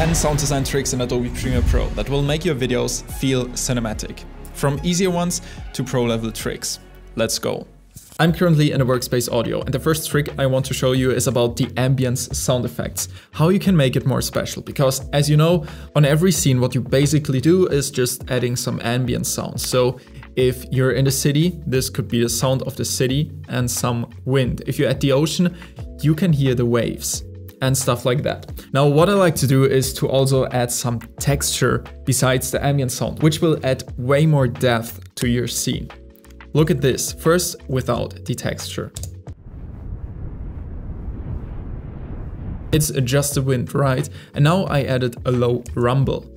10 sound design tricks in Adobe Premiere Pro that will make your videos feel cinematic. From easier ones to pro level tricks. Let's go. I'm currently in a workspace audio and the first trick I want to show you is about the ambience sound effects. How you can make it more special because as you know, on every scene what you basically do is just adding some ambient sounds. So if you're in the city, this could be the sound of the city and some wind. If you're at the ocean, you can hear the waves and stuff like that. Now what I like to do is to also add some texture besides the ambient sound, which will add way more depth to your scene. Look at this, first without the texture. It's just the wind, right? And now I added a low rumble.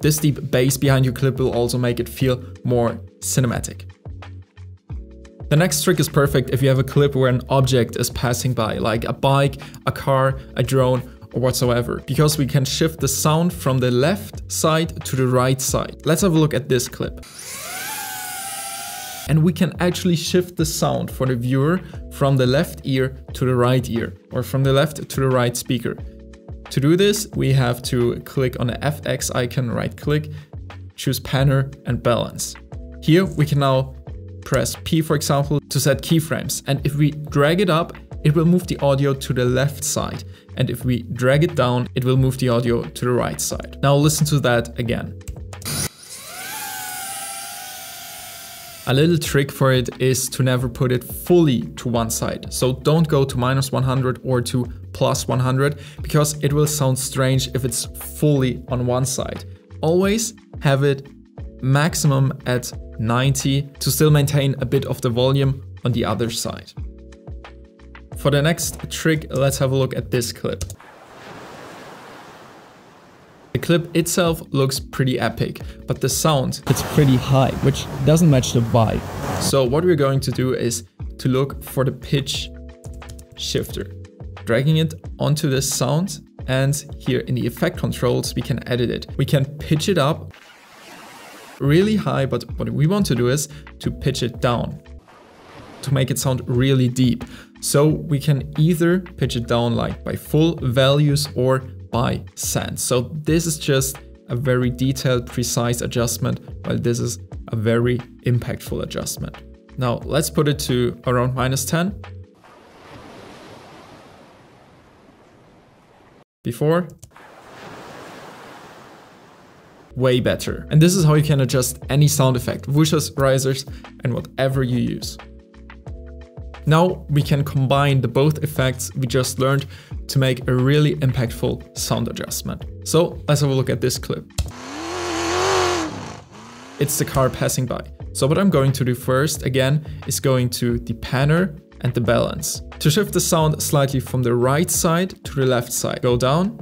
This deep bass behind your clip will also make it feel more cinematic. The next trick is perfect if you have a clip where an object is passing by, like a bike, a car, a drone, or whatsoever, because we can shift the sound from the left side to the right side. Let's have a look at this clip. And we can actually shift the sound for the viewer from the left ear to the right ear, or from the left to the right speaker. To do this, we have to click on the FX icon, right click, choose Panner and Balance. Here we can now press P for example to set keyframes and if we drag it up it will move the audio to the left side and if we drag it down it will move the audio to the right side. Now listen to that again. A little trick for it is to never put it fully to one side. So don't go to minus 100 or to plus 100 because it will sound strange if it's fully on one side. Always have it maximum at 90 to still maintain a bit of the volume on the other side. For the next trick, let's have a look at this clip. The clip itself looks pretty epic, but the sound it's pretty high, which doesn't match the vibe. So what we're going to do is to look for the pitch shifter, dragging it onto this sound and here in the effect controls we can edit it. We can pitch it up really high, but what we want to do is to pitch it down to make it sound really deep. So we can either pitch it down like by full values or by cents. So this is just a very detailed, precise adjustment, while this is a very impactful adjustment. Now let's put it to around minus 10. Before way better. And this is how you can adjust any sound effect, whooshes, risers, and whatever you use. Now we can combine the both effects we just learned to make a really impactful sound adjustment. So let's have a look at this clip. It's the car passing by. So what I'm going to do first again is going to the panner and the balance. To shift the sound slightly from the right side to the left side, go down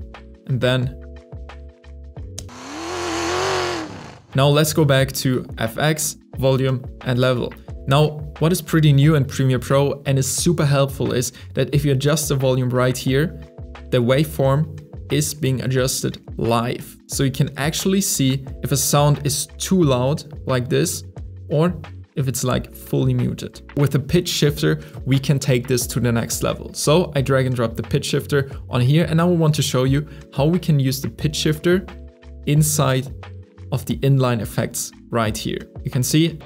and then Now let's go back to FX, volume and level. Now, what is pretty new in Premiere Pro and is super helpful is that if you adjust the volume right here, the waveform is being adjusted live. So you can actually see if a sound is too loud like this or if it's like fully muted. With the pitch shifter, we can take this to the next level. So I drag and drop the pitch shifter on here and now I want to show you how we can use the pitch shifter inside of the inline effects right here. You can see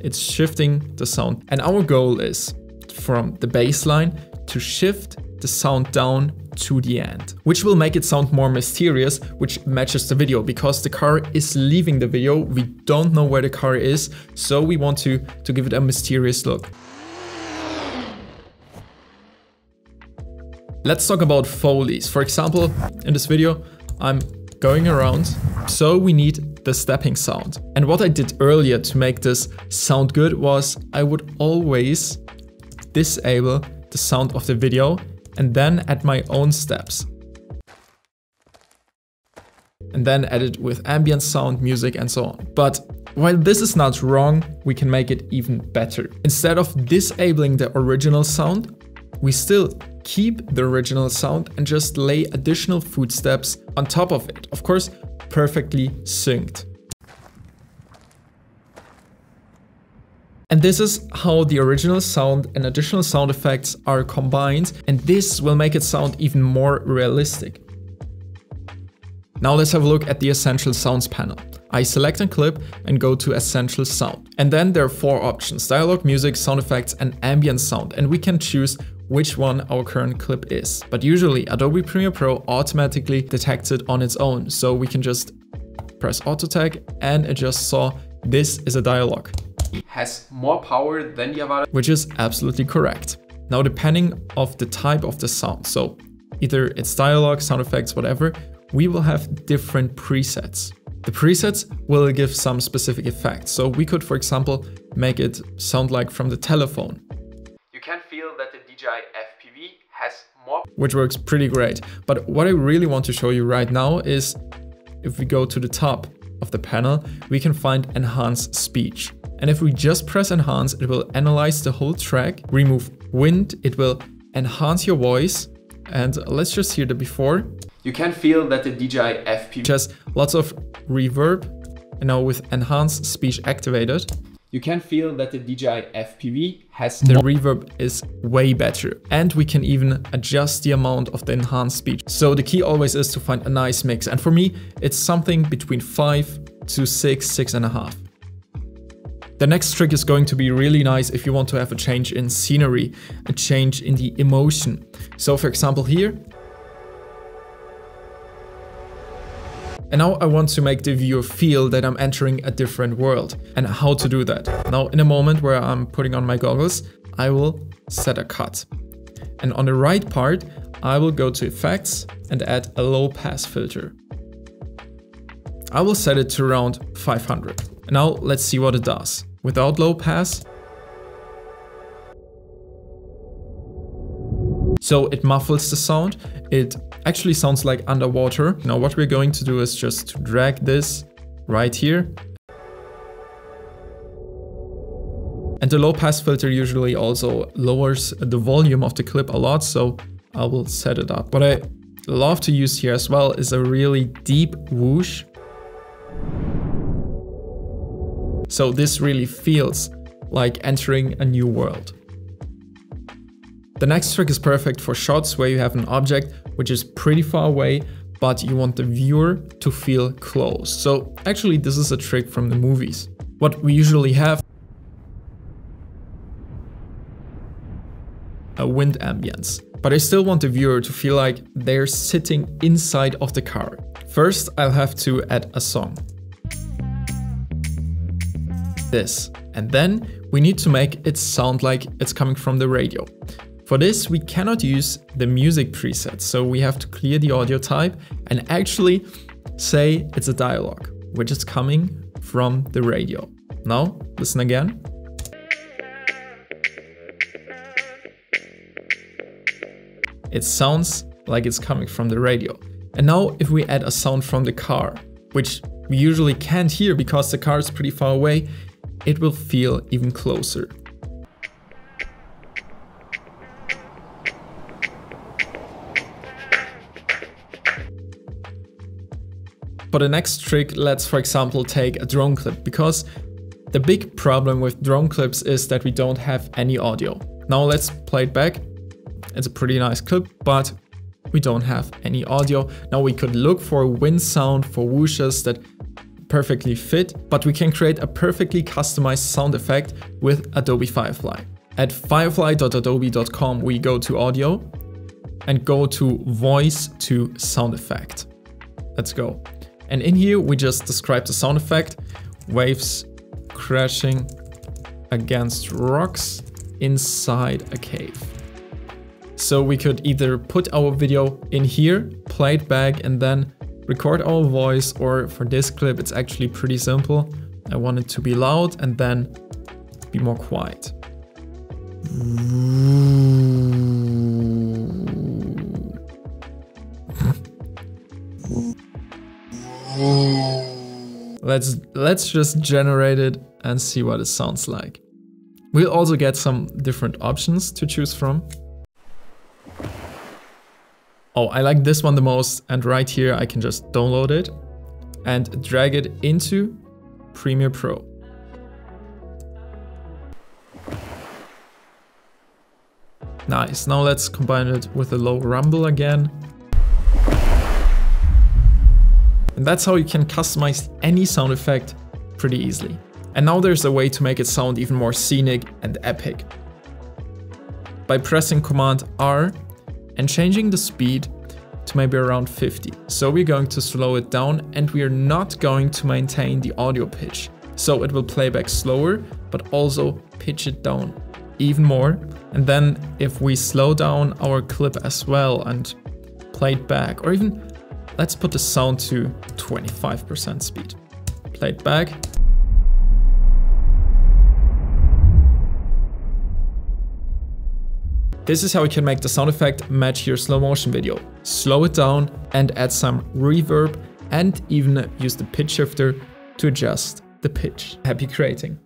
it's shifting the sound. And our goal is from the baseline to shift the sound down to the end, which will make it sound more mysterious, which matches the video because the car is leaving the video. We don't know where the car is, so we want to, to give it a mysterious look. Let's talk about Foleys. For example, in this video, I'm going around. So we need the stepping sound. And what I did earlier to make this sound good was I would always disable the sound of the video and then add my own steps. And then edit with ambient sound, music and so on. But while this is not wrong, we can make it even better. Instead of disabling the original sound, we still keep the original sound and just lay additional footsteps on top of it. Of course, perfectly synced. And this is how the original sound and additional sound effects are combined and this will make it sound even more realistic. Now let's have a look at the Essential Sounds panel. I select a clip and go to Essential Sound. And then there are four options, dialogue, music, sound effects and ambient sound. And we can choose which one our current clip is. But usually Adobe Premiere Pro automatically detects it on its own. So we can just press auto tag and it just saw this is a dialogue. Has more power than Avata. Which is absolutely correct. Now depending of the type of the sound, so either it's dialogue, sound effects, whatever, we will have different presets. The presets will give some specific effects. So we could, for example, make it sound like from the telephone. Has more... Which works pretty great. But what I really want to show you right now is if we go to the top of the panel, we can find enhance speech. And if we just press enhance, it will analyze the whole track, remove wind, it will enhance your voice. And let's just hear the before. You can feel that the DJI FPV has lots of reverb, and now with enhanced speech activated. You can feel that the DJI FPV has the reverb is way better and we can even adjust the amount of the enhanced speech. So the key always is to find a nice mix and for me it's something between 5 to 6, 6 and a half. The next trick is going to be really nice if you want to have a change in scenery, a change in the emotion. So for example here, And now I want to make the viewer feel that I'm entering a different world and how to do that. Now in a moment where I'm putting on my goggles, I will set a cut. And on the right part, I will go to effects and add a low pass filter. I will set it to around 500. And now let's see what it does. Without low pass, So it muffles the sound, it actually sounds like underwater. Now what we're going to do is just drag this right here. And the low pass filter usually also lowers the volume of the clip a lot, so I will set it up. What I love to use here as well is a really deep whoosh. So this really feels like entering a new world. The next trick is perfect for shots where you have an object which is pretty far away, but you want the viewer to feel close. So actually this is a trick from the movies. What we usually have a wind ambience. But I still want the viewer to feel like they're sitting inside of the car. First, I'll have to add a song. This. And then we need to make it sound like it's coming from the radio. For this, we cannot use the music preset, so we have to clear the audio type and actually say it's a dialogue, which is coming from the radio. Now, listen again. It sounds like it's coming from the radio. And now if we add a sound from the car, which we usually can't hear because the car is pretty far away, it will feel even closer. For the next trick, let's for example take a drone clip because the big problem with drone clips is that we don't have any audio. Now let's play it back. It's a pretty nice clip, but we don't have any audio. Now we could look for wind sound, for whooshes that perfectly fit, but we can create a perfectly customized sound effect with Adobe Firefly. At firefly.adobe.com we go to audio and go to voice to sound effect. Let's go. And in here, we just describe the sound effect, waves crashing against rocks inside a cave. So we could either put our video in here, play it back and then record our voice or for this clip it's actually pretty simple. I want it to be loud and then be more quiet. Let's, let's just generate it and see what it sounds like. We'll also get some different options to choose from. Oh, I like this one the most and right here I can just download it and drag it into Premiere Pro. Nice, now let's combine it with a low rumble again And that's how you can customize any sound effect pretty easily. And now there's a way to make it sound even more scenic and epic. By pressing Command R and changing the speed to maybe around 50. So we're going to slow it down and we are not going to maintain the audio pitch. So it will play back slower, but also pitch it down even more. And then if we slow down our clip as well and play it back, or even let's put the sound to 25% speed. Play it back. This is how you can make the sound effect match your slow motion video. Slow it down and add some reverb and even use the pitch shifter to adjust the pitch. Happy creating!